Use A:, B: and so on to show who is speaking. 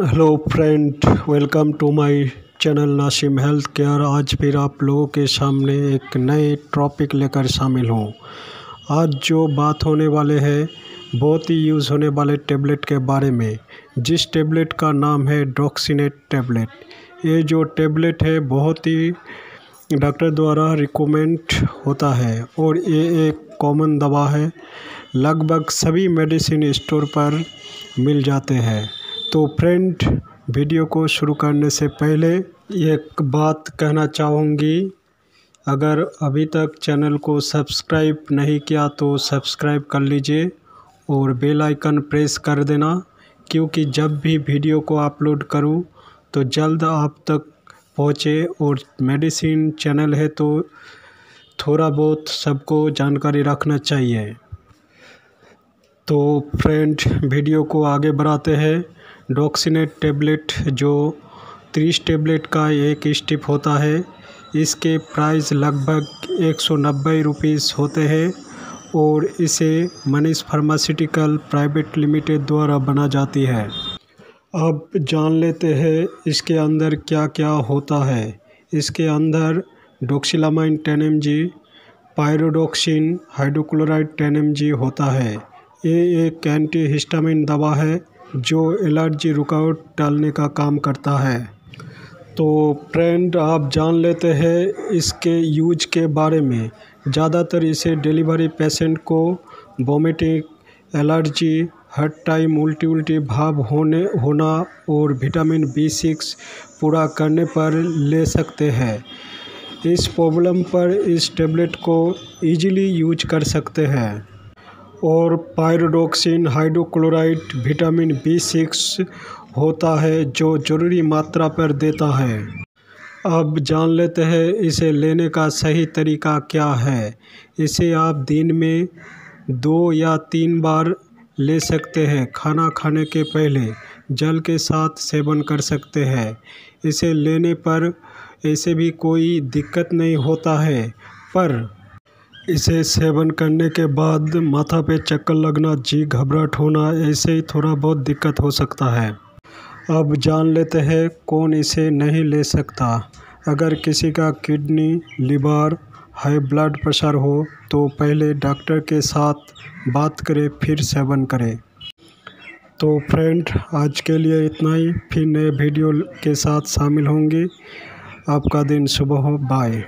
A: Hello friend welcome to my channel Nasim health care आज फिर आप लोगों के सामने एक नए टॉपिक लेकर शामिल हूँ। आज जो बात होने वाले है, बहुत ही यूज़ होने वाले टेबलेट के बारे में। जिस टेबलेट का नाम है ड्रॉक्सीनेट टेबलेट ये जो टेबलेट है, बहुत ही डॉक्टर द्वारा रिकमेंड होता है और ये एक कॉमन दवा है। लगभग सभी मेडिसिन स्टोर पर मिल जाते हैं। तो फ्रेंड, वीडियो को शुरू करने से पहले एक बात कहना चाहूँगी। अगर अभी तक चैनल को सब्सक्राइब नहीं किया तो सब्सक्राइब कर लीजिए और बेल आइकन प्रेस कर देना, क्योंकि जब भी वीडियो को अपलोड करूँ तो जल्द आप तक पहुँचे और मेडिसिन चैनल है तो थोड़ा बहुत सबको जानकारी रखना चाहिए। तो फ्रेंड, वीडियो को आगे बढ़ाते हैं। डॉक्सीनेट टेबलेट, जो तीस टेबलेट का एक स्टिप होता है, इसके प्राइस लगभग एक सौ नब्बे होते हैं और इसे मनीष फार्मास्यूटिकल प्राइवेट लिमिटेड द्वारा बना जाती है। अब जान लेते हैं इसके अंदर क्या क्या होता है। इसके अंदर doxylamine ten M G, pyridoxine, hydrochloride ten M G होता है। ये एक एंटी हिस्टामिन दवा है जो एलर्जी रुकावट डालने का काम करता है। तो फ्रेंड आप जान लेते हैं इसके यूज़ के बारे में। ज़्यादातर इसे डिलीवरी पेशेंट को वोमिटिंग एलर्जी हर टाइम उल्टी उल्टी भाव होने, होना और विटामिन बी सिक्स पूरा करने पर ले सकते हैं। इस प्रॉब्लम पर इस टेबलेट को इजीली यूज़ कर सकते हैं। और pyridoxine hydrochloride vitamin B six होता है जो ज़रूरी मात्रा पर देता है। अब जान लेते हैं इसे लेने का सही तरीका क्या है। इसे आप दिन में दो या तीन बार ले सकते हैं खाना खाने के पहले। जल के साथ सेवन कर सकते हैं। इसे लेने पर ऐसे भी कोई दिक्कत नहीं होता है। पर इसे सेवन करने के बाद माथा पे चक्कर लगना, जी घबराहट होना, ऐसे ही थोड़ा बहुत दिक्कत हो सकता है। अब जान लेते हैं कौन इसे नहीं ले सकता। अगर किसी का kidney, liver, high blood pressure हो तो पहले डॉक्टर के साथ बात करें, फिर सेवन करें। तो फ्रेंड, आज के लिए इतना ही। फिर नए वीडियो के साथ शामिल होंगे। आपका दिन सुबह हो। बाय।